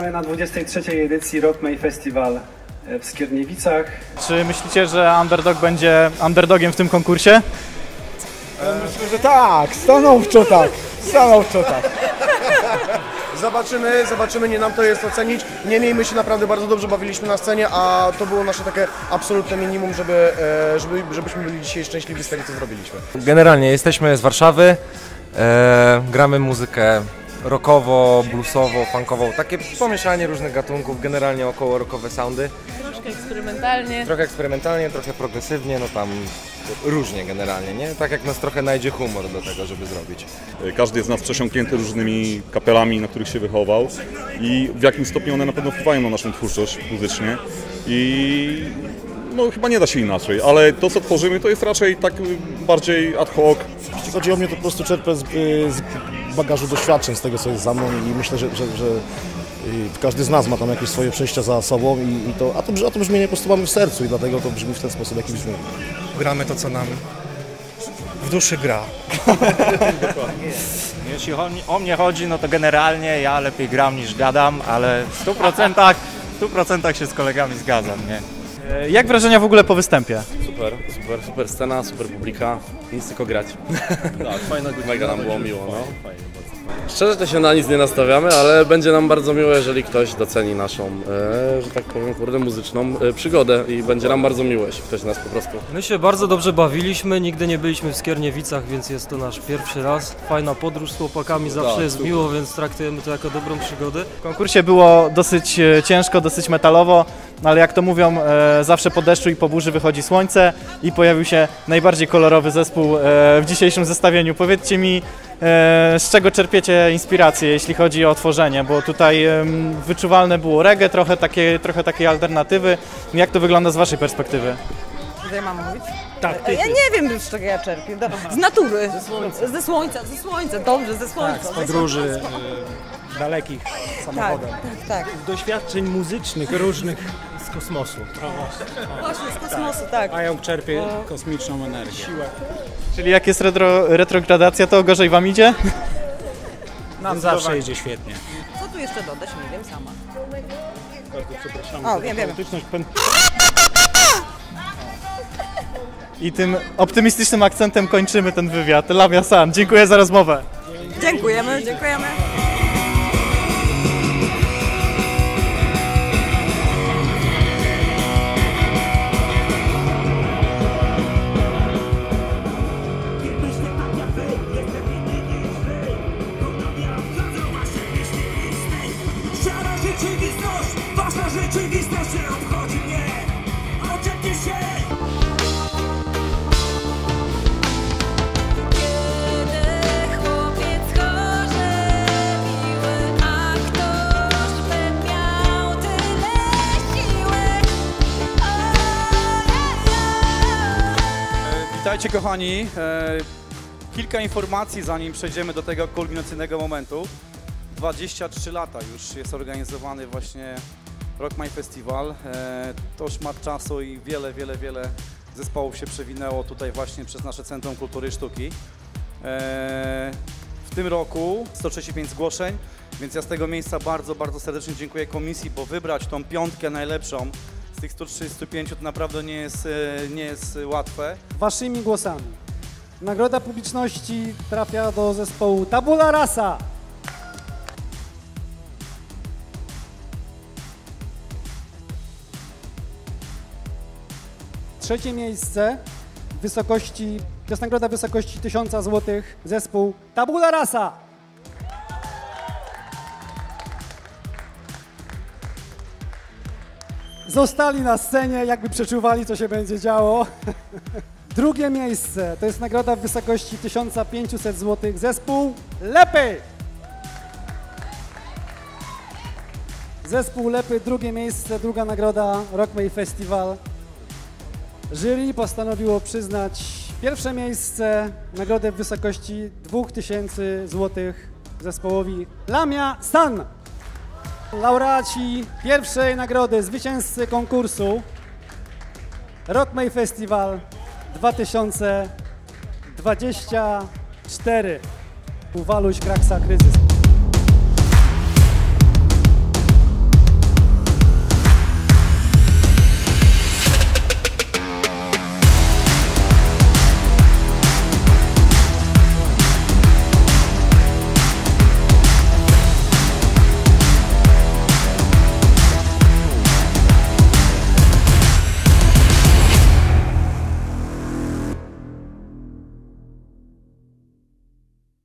Witamy na 23. edycji Rock May Festival e, w Skierniewicach. Czy myślicie, że Underdog będzie underdogiem w tym konkursie? Myślę, że tak, stanowczo tak, stanowczo tak. Zobaczymy, zobaczymy, nie nam to jest ocenić. Niemniej my się naprawdę bardzo dobrze bawiliśmy na scenie, a to było nasze takie absolutne minimum, żeby, e, żeby, żebyśmy byli dzisiaj szczęśliwi z tego, co zrobiliśmy. Generalnie jesteśmy z Warszawy, e, gramy muzykę rockowo, bluesowo, funkową, takie pomieszanie różnych gatunków, generalnie około rockowe soundy. Troszkę eksperymentalnie. Trochę eksperymentalnie, trochę progresywnie, no tam różnie generalnie, nie? Tak jak nas trochę najdzie humor do tego, żeby zrobić. Każdy z nas przesiąknięty różnymi kapelami, na których się wychował i w jakim stopniu one na pewno wpływają na naszą twórczość muzycznie i no chyba nie da się inaczej, ale to co tworzymy to jest raczej tak bardziej ad hoc. Jeśli chodzi o mnie, to po prostu czerpię z, y, z bagażu doświadczeń, z tego, co jest za mną i myślę, że, że, że y, każdy z nas ma tam jakieś swoje przejścia za sobą, i, i to, a, to, a to brzmienie po prostu mamy w sercu i dlatego to brzmi w ten sposób, jaki brzmi. gramy to, co nam w duszy gra. Jeśli o, o mnie chodzi, no to generalnie ja lepiej gram niż gadam, ale w 100%, w 100% się z kolegami zgadzam, nie? E, Jak wrażenia w ogóle po występie? Super, super, super scena, super publika, nic tylko grać. Tak, fajna Mega nam było miło, no. Szczerze to się na nic nie nastawiamy, ale będzie nam bardzo miło, jeżeli ktoś doceni naszą, e, że tak powiem, kurde, muzyczną e, przygodę i będzie nam bardzo miło, jeśli ktoś nas po prostu My się bardzo dobrze bawiliśmy, nigdy nie byliśmy w Skierniewicach, więc jest to nasz pierwszy raz. Fajna podróż z chłopakami, zawsze jest miło, więc traktujemy to jako dobrą przygodę. W konkursie było dosyć e, ciężko, dosyć metalowo, no ale jak to mówią, e, zawsze po deszczu i po burzy wychodzi słońce i pojawił się najbardziej kolorowy zespół e, w dzisiejszym zestawieniu. Powiedzcie mi, e, z czego czerpiecie inspirację, jeśli chodzi o tworzenie, bo tutaj wyczuwalne było reggae, trochę, takie, trochę takiej alternatywy. Jak to wygląda z waszej perspektywy? Tutaj mam mówić? Tak, Ja nie wiem, z czego ja czerpię. Do- Z natury. Ze słońca. Ze słońca, ze słońca, dobrze, ze słońca. z podróży dalekich Tak, samochodem. tak, tak. Doświadczeń muzycznych różnych z kosmosu. Właśnie z kosmosu, tak. A ją czerpie kosmiczną energię. Siłę. Czyli jak jest retro, retrogradacja, to gorzej wam idzie? Nam zawsze idzie świetnie. Co tu jeszcze dodać? Nie wiem sama. O, wiem, wiem. I tym optymistycznym akcentem kończymy ten wywiad. Lamia San, dziękuję za rozmowę. Dziękujemy, dziękujemy. Witajcie kochani. E, Kilka informacji zanim przejdziemy do tego kulminacyjnego momentu. 23 lata już jest organizowany właśnie Rock My Festival. E, To szmat czasu i wiele, wiele, wiele zespołów się przewinęło tutaj właśnie przez nasze Centrum Kultury i Sztuki. E, W tym roku 135 zgłoszeń, więc ja z tego miejsca bardzo, bardzo serdecznie dziękuję komisji, bo wybrać tą piątkę najlepszą z tych 135 to naprawdę nie jest, e, nie jest łatwe. Waszymi głosami. Nagroda publiczności trafia do zespołu Tabula Rasa. Trzecie miejsce w wysokości, to jest nagroda w wysokości 1000 zł, zespół Tabula Rasa. Zostali na scenie, jakby przeczuwali, co się będzie działo. Drugie miejsce to jest nagroda w wysokości 1500 zł. Zespół Lepy. Zespół Lepy, drugie miejsce, druga nagroda Rock May Festival. Jury postanowiło przyznać pierwsze miejsce, nagrodę w wysokości 2000 zł zespołowi Lamia Stan. Laureaci pierwszej nagrody, zwycięzcy konkursu Rock May Festival 2024. Uwaluś Kraksa Kryzys.